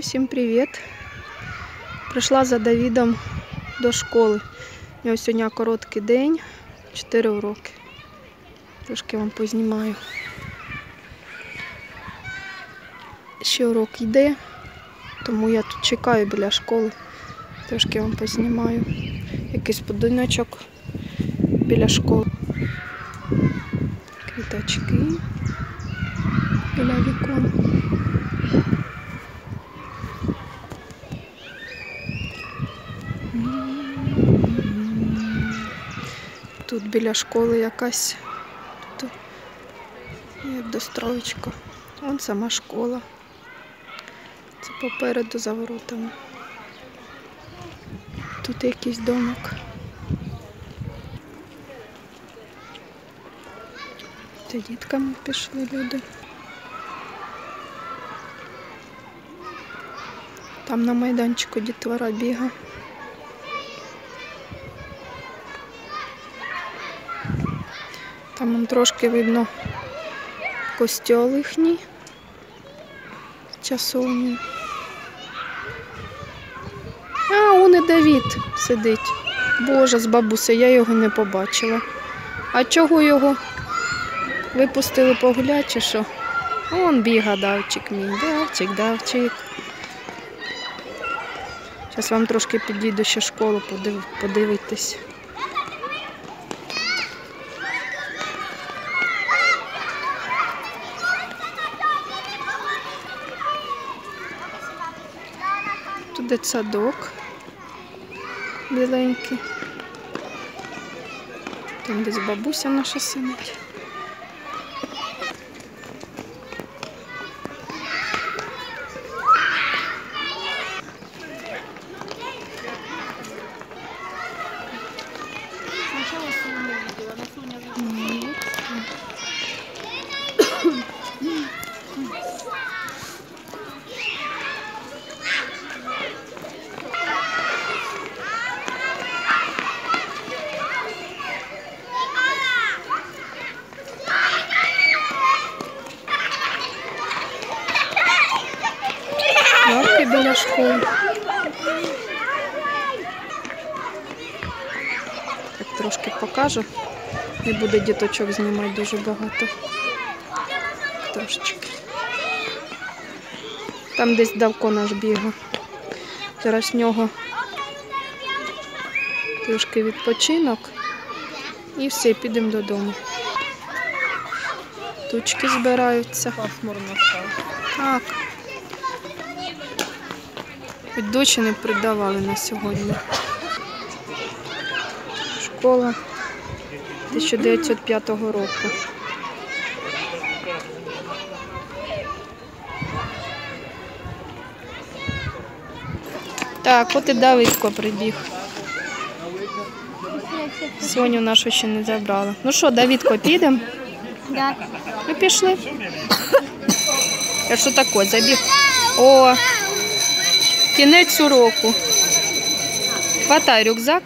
Всім привіт! Прийшла за Давідом до школи. У нього сьогодні короткий день, 4 уроки. Трошки вам познімаю. Ще урок йде, тому я тут чекаю біля школи. Трошки вам познімаю. Якийсь будиночок біля школи. Квіточки біля вікон. Тут біля школи якась тут є достроєчка. Вон сама школа. Це попереду за воротами. Тут якийсь домик. Це дітками пішли люди. Там на майданчику дітвора бігає. Там трошки видно костьол їхній часовні. А, он і Давід сидить. Боже, з бабусею, я його не побачила. А чого його випустили погуляти чи що? Он біга давчик мій. Давчик, давчик. Зараз вам трошки підійду ще школу подив... подивитись. Дитсадок біленький. Там десь бабуся наша сидить. Лавки біля школи. Так трошки покажу. Не буде діточок знімати дуже багато. Трошечки. Там десь давко наш бігав. Зараз нього трошки відпочинок. І все, підемо додому. Тучки збираються. Пасмурно стало. Так. Дочі не придавали на сьогодні. Школа 1905 року. Так, от і Давидко прибіг. Соню нашу ще не забрали. Ну що, Давідко, підемо? Да. Ну пішли. Я що таке, забіг. О, кінець уроку. Хватай рюкзак.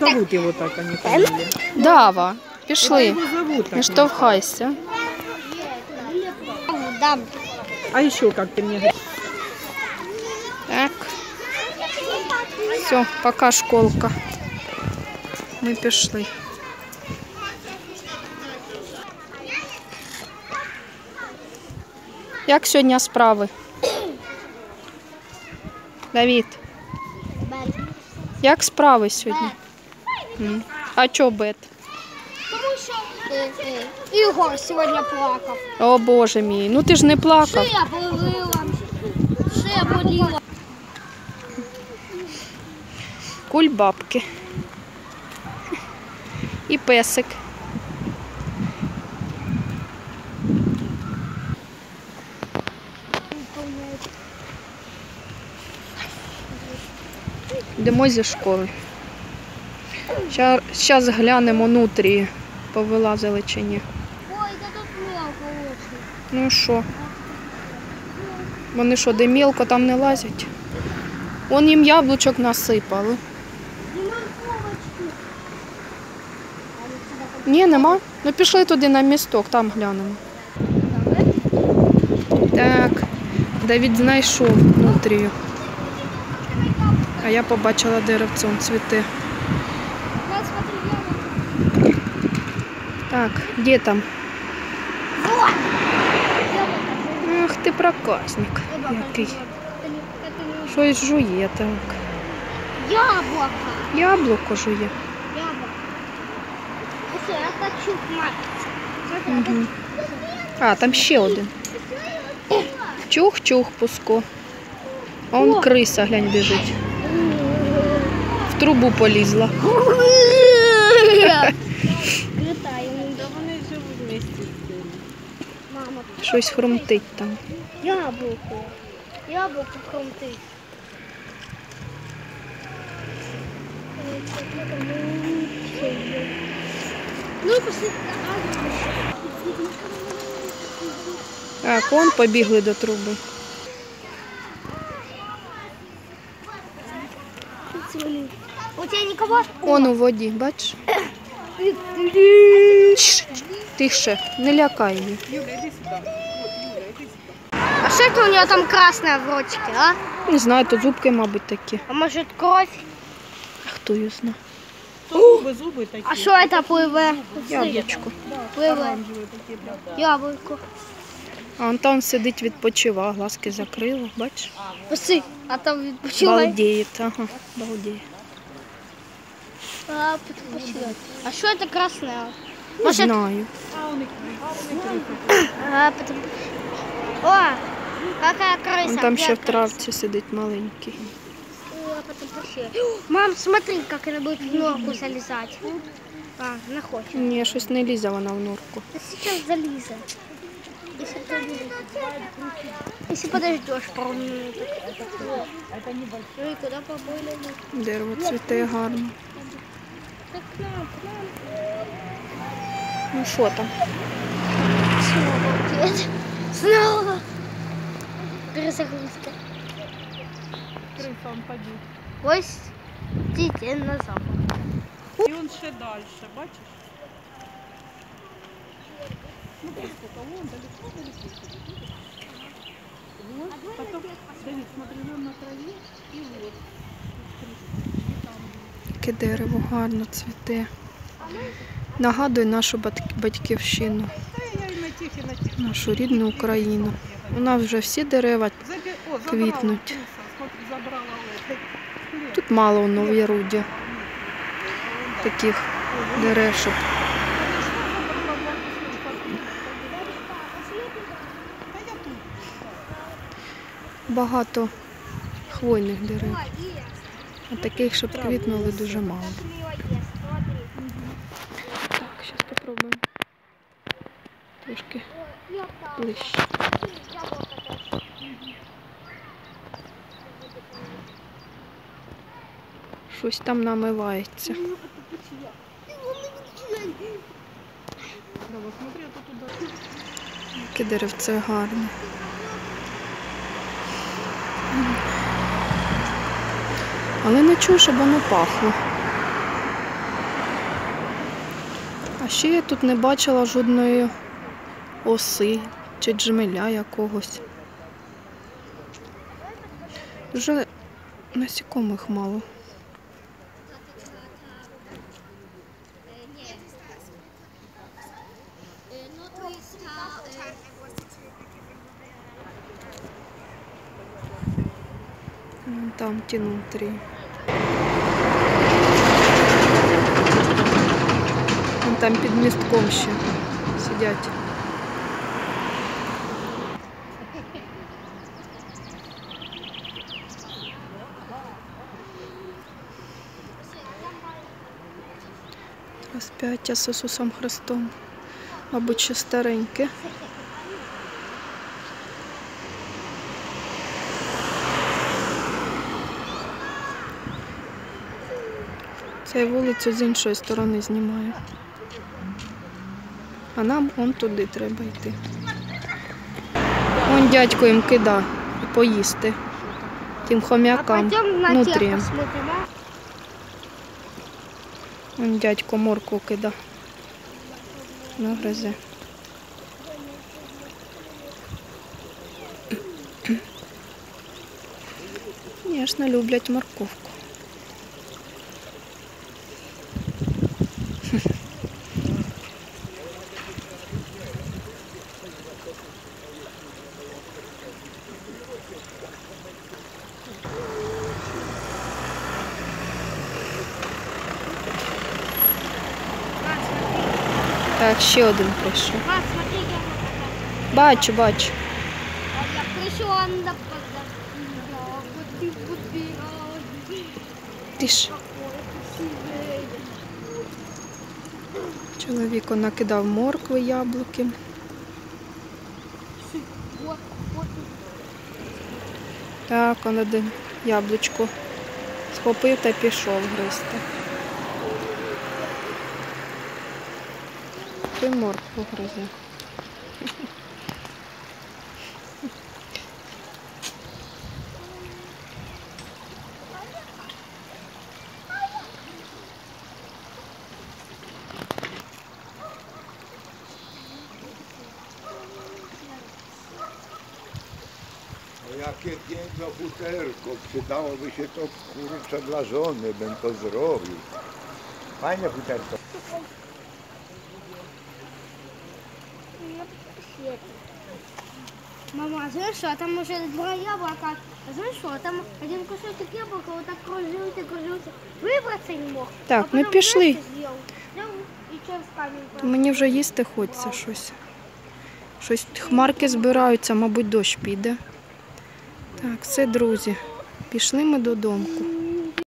Зовут его так, а не фамилия. Дава, пішли. Его зовут так. Не штовхайся. Дам. А еще как ты мне говоришь? Так. Все, пока школка. Ми пішли. Як сьогодні справи? Давід, як справи сьогодні? М. А чо бет? Тому що е, е, Ігор сьогодні плакав. О боже мій, ну ти ж не плакав. Шия болила, шия боліла. Кульбабки. І песик. Йдемо зі школи. Зараз глянемо нутрії, повилазили чи ні. Ой, та тут мелко очень. Ну і що? Вони що, де мілко там не лазять? Вон їм яблучок насипали. Ні, нема. Ну пішли туди на місток, там глянемо. Так, Давід знайшов нутрію. А я побачила деревцом цвіте. Так, де там? Вот! Яблоко. Ах ти проказник. Яблоко. Який. Это не- это не Щось жує так. Яблоко. Яблуко жує. Яблоко. Слушай, я хочу мать. Смотри, я Угу. А, там ще один. Чух-чух, пуско. А он О! криса, глянь, біжить. В трубу полізла. Щось хрумтить там. яблоко. Яблоко хрумтить. Ну. А, кон побігли до труби. У тебя никого? Он у воді, бачиш? Чш, Тише, не лякай її. Юля, іди сюди. А что это у нее там красное в ротике, а? Не знаю, то зубки, мабуть, такі. А может кровь? А хто його знає? То зуби, зуби такі. А что это плыве? Яблучко. Плыве. Оранжеві такі, да. Яблоко. А он там сидить, відпочиває, глазки закрила, бачиш? Пусти, а там відпочивай. Балдіє, ага, балдіє. А, подпочивай. А что это красное? Не Может, знаю. А вони, а вони криси. А, потом... О, какая крыса. Он там где ще в крыса? травці сидить маленький. О, а потом пошли. Мам, смотри, как она будет в норку залезать. А, она хочет. Ні, щось не лізе вона в норку. Да сейчас залезет. Если, ты... Если подождешь пару минут. Ну и куда побыли? Дерево цвіте гарно. Так к нам, к нам. Ну що там? Снова опять. Снова. Перезагрузка. Крисам падіть. Ось дітей на запад. І он ще далі, бачиш? Ну, просто вон далеко, далеко. Вот, потом, Давид, смотри, вон на траве, и вот. Таке дерево гарно цвіте. Нагадує нашу батьківщину, нашу рідну Україну. У нас вже всі дерева. Квітнуть. Тут мало воно в Яруді таких дерев, щоб багато хвойних дерев. А таких, щоб квітнули, дуже мало. Спробуємо. Трошки ближче. Щось там намивається. Яке деревце гарне. Але не чую, щоб воно пахло. Ще я тут не бачила жодної оси чи джмеля якогось. Дуже насікомих мало. Вон Там ті внутрі. Там під містком ще сидять. Розп'яття з Ісусом Христом. Мабуть, ще стареньке. Цей вулицю з іншої сторони знімаю. А нам он туди треба йти. Вон дядько їм кида поїсти. Тим хомякам. пойдем на внутрі. тех? Вон дядько морку кида. Ну, Нагризе. Звісно, люблять морковку. Так, ще один прийшов. Мам, смотри, я Бачу, бачу. Я пришла на подожди. Вот ты подбирал. Ти ж. Чоловік накидав моркви, яблуки. Так, он один яблучко схопив та пішов гристи. Той моркву гризе. Jakie piękne futerko, przydałoby się to kurczę dla żony, bym to zrobił. Fajne futerko. Мама, а знаешь что, там уже два яблока. А знаешь что, там один кусочек яблока вот так кружился, кружился. Выбраться не мог. Так, а ну потом пішли. раз и съел. Взял и через камень. То мені вже їсти хочеться щось. Щось хмарки збираються, мабуть, дощ піде. Так, все, друзі. Пішли ми додому.